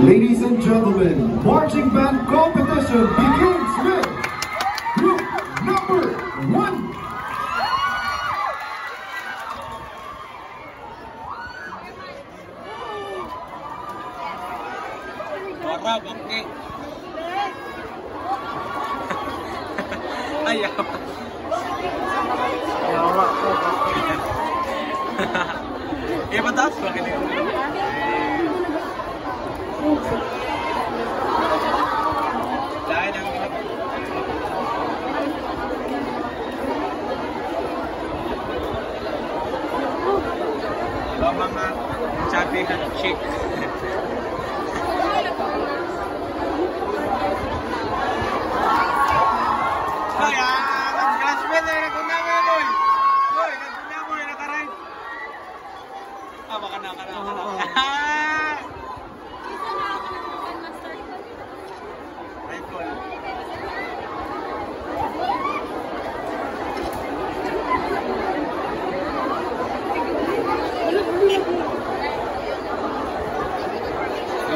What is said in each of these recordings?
Ladies and gentlemen, marching band competition begins with group number one. Ayaw. Yawa ko. Eh, mataas ba? Dahil ang Ba Lomang, sabi ng chicks.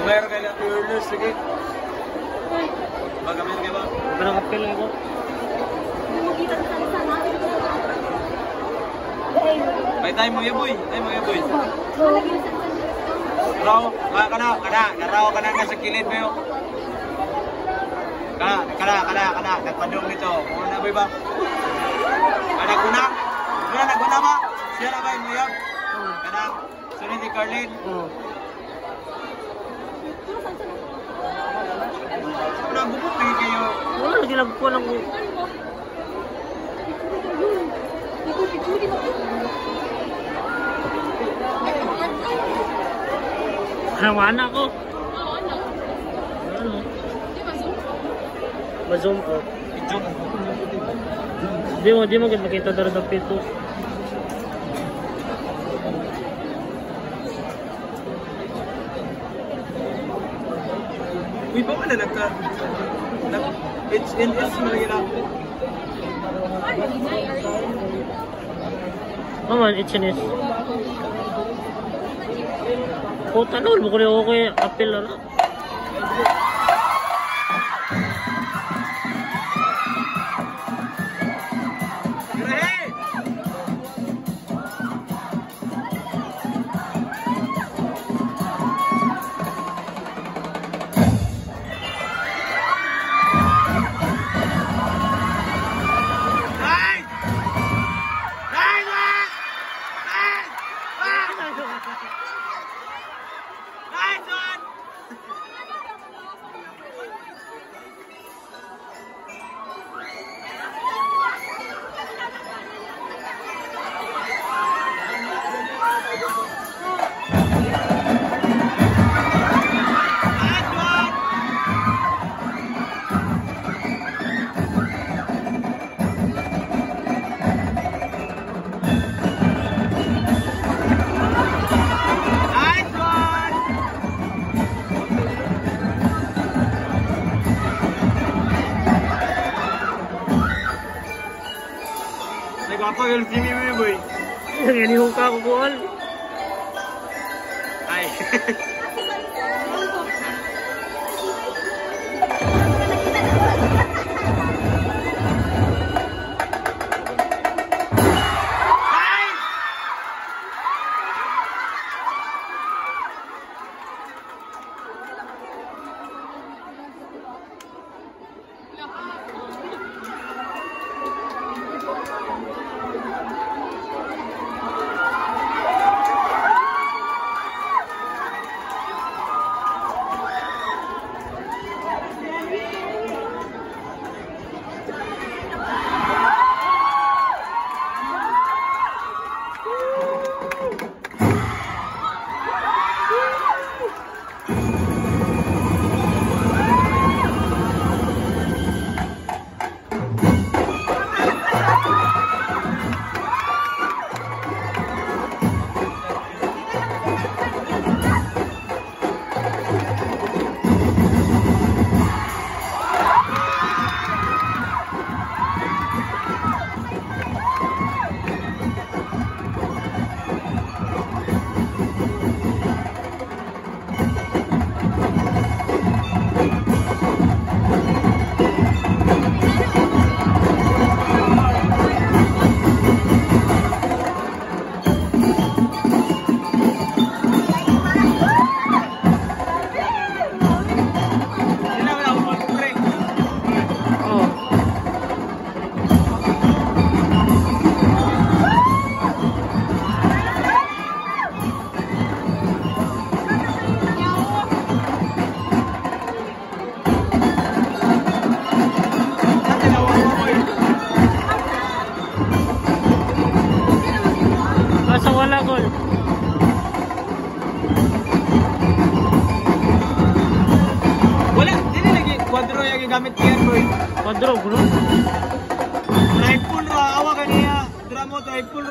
Gamay ka lang, fearless, sige. Bagamay ka ba? Parang kapil ko. May tayo mo boy. Tayo mo boy. Raw, ka kana, kana, naraw ka na sa kilid mo yun. Kana, kana, kana, kana, nagpadong nito. Kung na ba ba? Kana kuna? Kuna na kuna ba? Siya na ba yung muyab? Kana, sunod ni Carlin. Oo. Kuna bukot lagi kayo. Wala, ko lang ko. Hawana ko. Ano? Ba-zoom out. Ijuk. Di mo, di mo makita dara sa pito. Wala nagka... nag- It's in it's malagi na. Maman, it's Chinese. Oh, tanol mo ko rin okay. Apel na na. Quadro bro. Drive pun ra. Awa. Drama drive pun